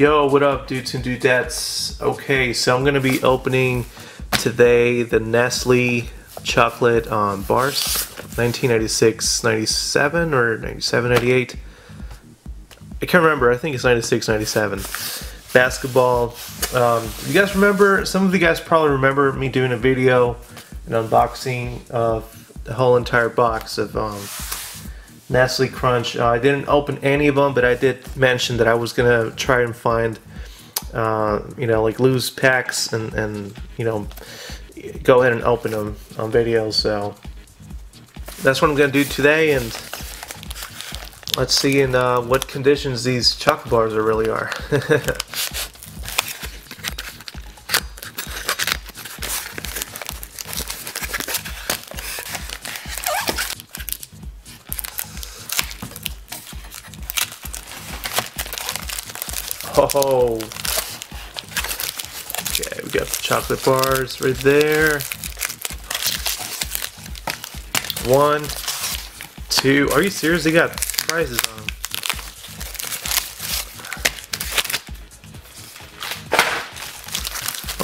Yo, what up, dudes and dudettes? Okay, so I'm gonna be opening today the Nestle chocolate um, bars, 1996, 97, or 97, 98. I can't remember. I think it's 96, 97. Basketball. Um, you guys remember? Some of you guys probably remember me doing a video, an unboxing of the whole entire box of um, Nestle Crunch. Uh, I didn't open any of them, but I did mention that I was gonna try and find, uh, you know, like loose packs and and you know, go ahead and open them on video. So that's what I'm gonna do today, and let's see in uh, what conditions these chocolate bars are really are. the bars right there. One, two. Are you serious? They got prices on.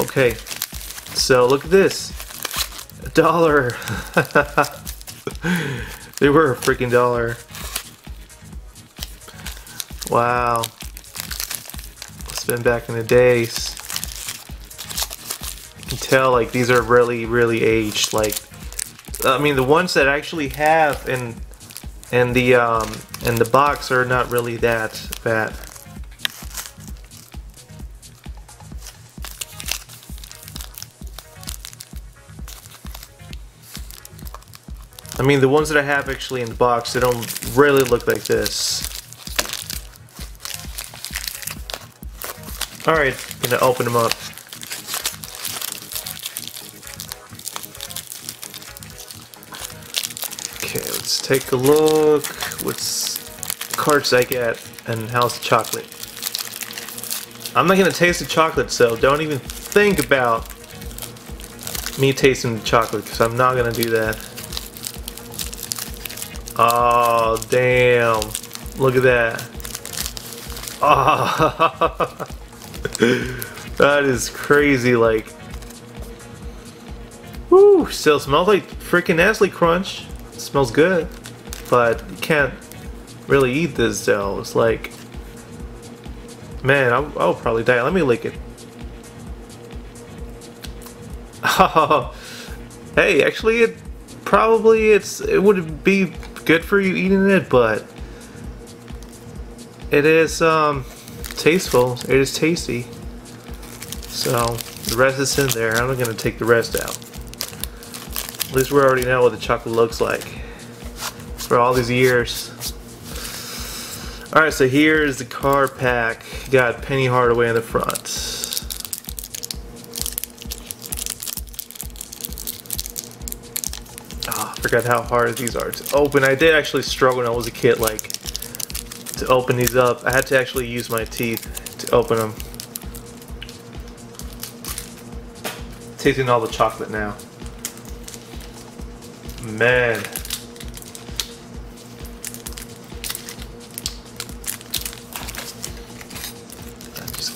Okay, so look at this. A dollar. they were a freaking dollar. Wow It's been back in the days. Can tell like these are really, really aged. Like, I mean, the ones that I actually have in in the um, in the box are not really that bad. I mean, the ones that I have actually in the box, they don't really look like this. Alright, gonna open them up. Take a look. What's cards I get and how's the chocolate? I'm not gonna taste the chocolate, so don't even think about me tasting the chocolate because I'm not gonna do that. Oh, damn. Look at that. Oh. that is crazy, like... Woo! Still smells like freaking Nestle Crunch. It smells good. But you can't really eat this though. It's like... Man, I'll, I'll probably die. Let me lick it. Hey, actually, it probably it's it would be good for you eating it, but it is um tasteful. It is tasty. So the rest is in there. I'm gonna take the rest out. At least we already know what the chocolate looks like for all these years. Alright, so here is the car pack. Got Penny Hardaway in the front. Oh, I forgot how hard these are to open. I did actually struggle when I was a kid, like, to open these up. I had to actually use my teeth to open them. Tasting all the chocolate now. Man.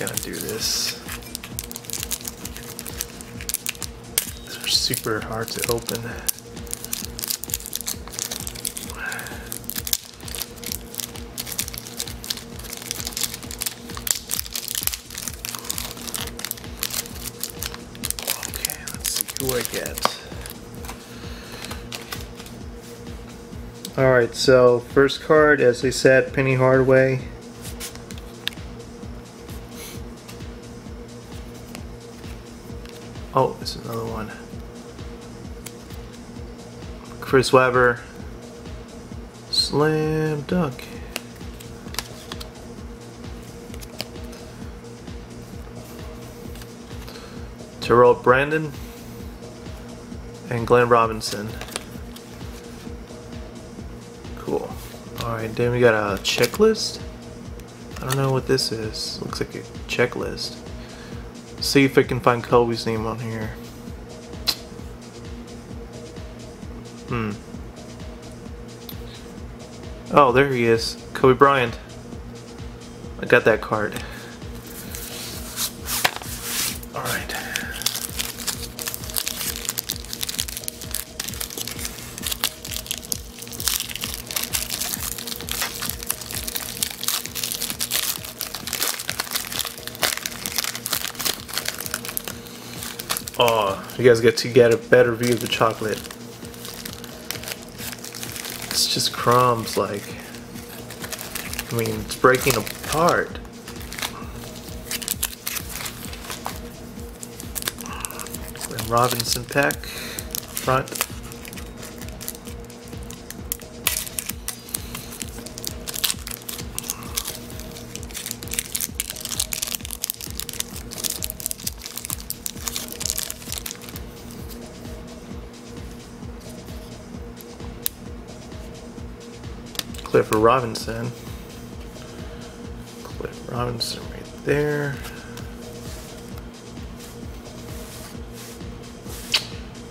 Gonna do this. These are super hard to open. Okay, let's see who I get. Alright, so first card, as I said, Penny Hardaway. Chris Webber. Slam dunk. Terrell Brandon and Glenn Robinson. Cool. Alright, then we got a checklist. I don't know what this is. Looks like a checklist. See if I can find Kobe's name on here. Hmm. Oh, there he is. Kobe Bryant. I got that card. Alright. Oh, you guys get to get a better view of the chocolate. Just crumbs, like. I mean, it's breaking apart. And Robinson Peck, front. Clifford Robinson. Cliff Robinson right there.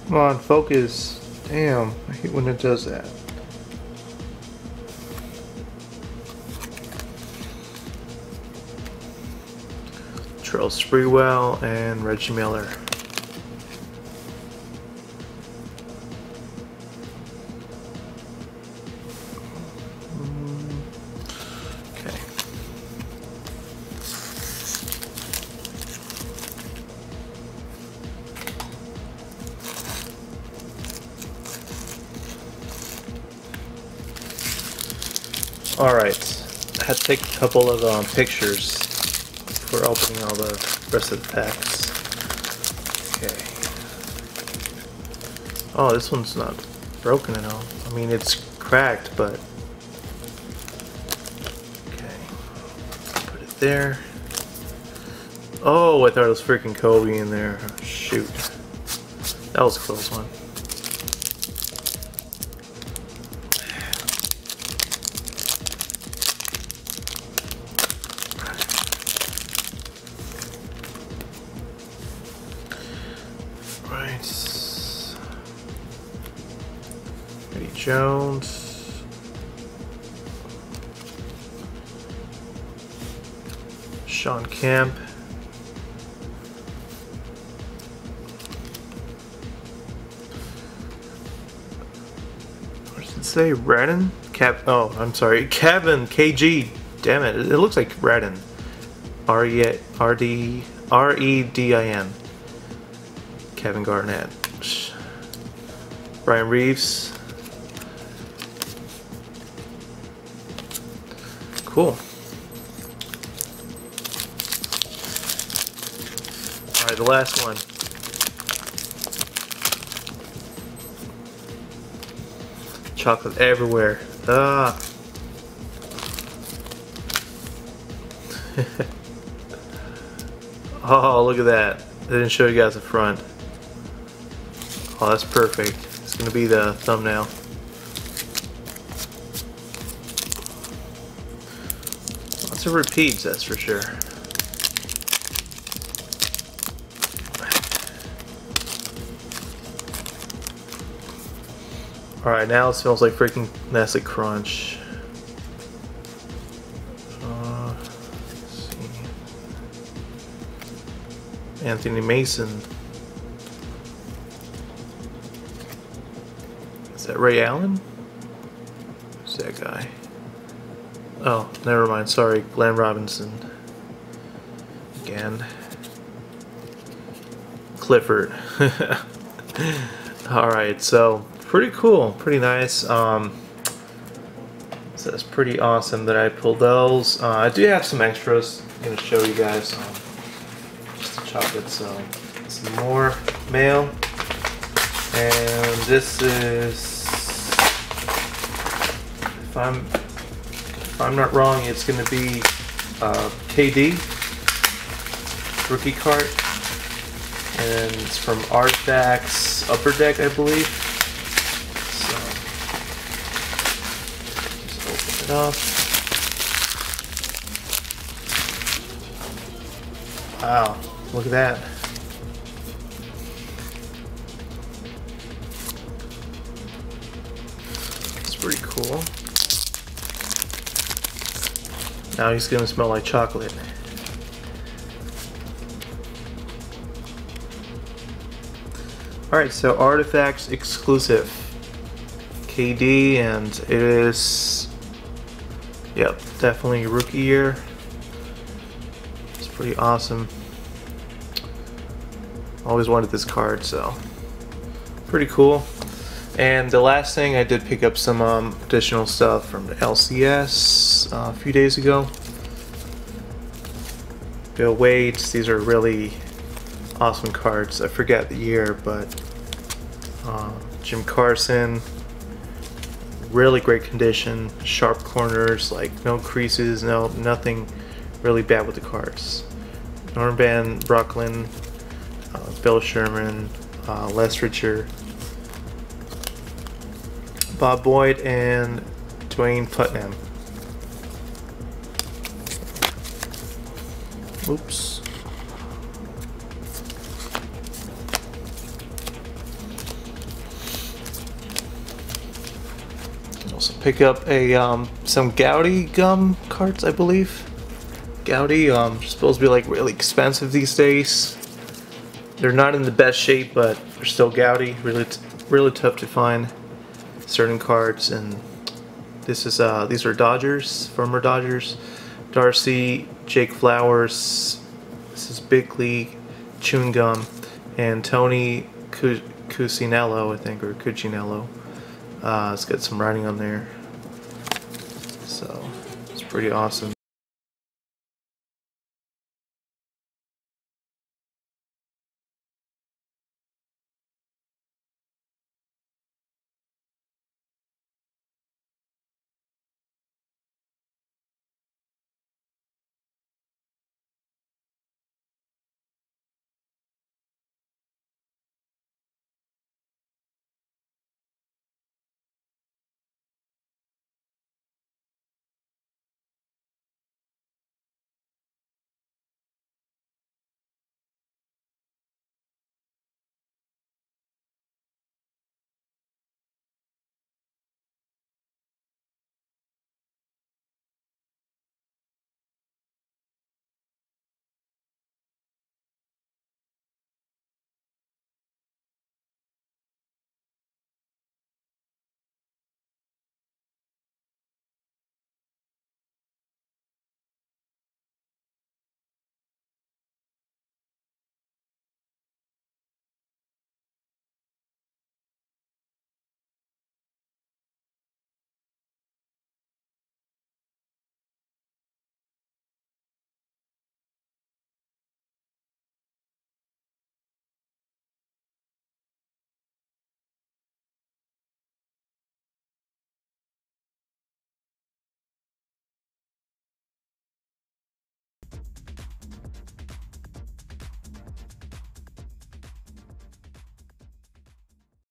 Come on, focus. Damn, I hate when it does that. Charles Sprewell and Reggie Miller. All right, I had to take a couple of um, pictures for opening all the rest of the packs. Okay. Oh, this one's not broken at all. I mean, it's cracked, but okay. Put it there. Oh, I thought it was freaking Kobe in there. Shoot, that was a close one. Jones. Shawn Kemp. What does it say? Redden? Cap. Oh, I'm sorry. Kevin KG. Damn it. It looks like Redden. R E R D R E D I N. Kevin Garnett. Bryant Reeves. Cool. Alright, the last one. Chocolate everywhere. Ah. oh, look at that. I didn't show you guys the front. Oh, that's perfect. It's gonna be the thumbnail. Lots of repeats, that's for sure. Alright, now it smells like freaking Nestle Crunch. Uh. Anthony Mason. Is that Ray Allen? Who's that guy? Oh, never mind. Sorry, Glenn Robinson. Again. Clifford. Alright, so pretty cool. Pretty nice. Um, so that's pretty awesome that I pulled those. Uh, I do have some extras. I'm going to show you guys. Um, just chocolate. So some more mail. And this is, if I'm, I'm not wrong, it's going to be uh, KD rookie card, and it's from Artifacts Upper Deck, I believe. So just open it up. Wow, look at that. It's pretty cool. Now he's gonna smell like chocolate. Alright, so Artifacts exclusive. KD, and it is. Yep, definitely rookie year. It's pretty awesome. Always wanted this card, so pretty cool. And the last thing, I did pick up some um, additional stuff from the LCS uh, a few days ago. Bill Waits, these are really awesome cards. I forget the year, but uh, Jim Carson, really great condition, sharp corners, like no creases, no nothing really bad with the cards. Norman Van Brocklin, uh, Bill Sherman, uh, Les Richter, Bob Boyd, and Duane Putnam. Oops. Also pick up a um, some Goudey gum cards, I believe. Goudey, um, supposed to be like really expensive these days. They're not in the best shape, but they're still Goudey. Really, really tough to find certain cards, and this is uh, these are Dodgers, former Dodgers. Darcy, Jake Flowers, this is Big League, Chewing Gum, and Tony Cusinello, I think, or Cuccinello. Uh, it's got some writing on there. So, it's pretty awesome.